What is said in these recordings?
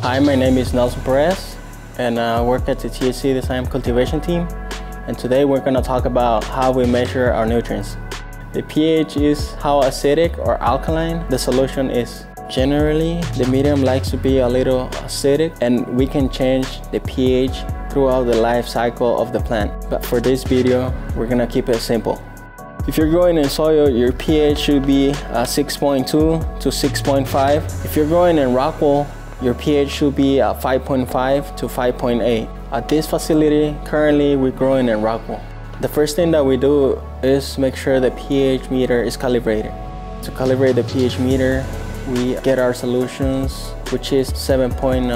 Hi, my name is Nelson Perez and I work at the THC Design Cultivation Team. And today we're gonna talk about how we measure our nutrients. The pH is how acidic or alkaline the solution is. Generally, the medium likes to be a little acidic and we can change the pH throughout the life cycle of the plant. But for this video, we're gonna keep it simple. If you're growing in soil, your pH should be uh, 6.2 to 6.5. If you're growing in rock wool, your pH should be at 5.5 to 5.8. At this facility, currently we're growing in rock wool. The first thing that we do is make sure the pH meter is calibrated. To calibrate the pH meter, we get our solutions, which is 7.0,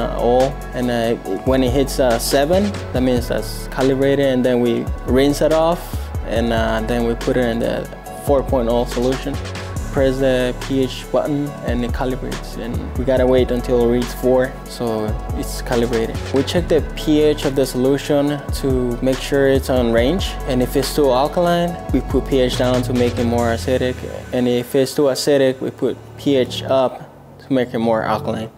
and uh, when it hits uh, 7, that means that's calibrated, and then we rinse it off, and uh, then we put it in the 4.0 solution. Press the pH button and it calibrates and we gotta wait until it reads 4 so it's calibrated. We check the pH of the solution to make sure it's on range and if it's too alkaline we put pH down to make it more acidic and if it's too acidic we put pH up to make it more alkaline.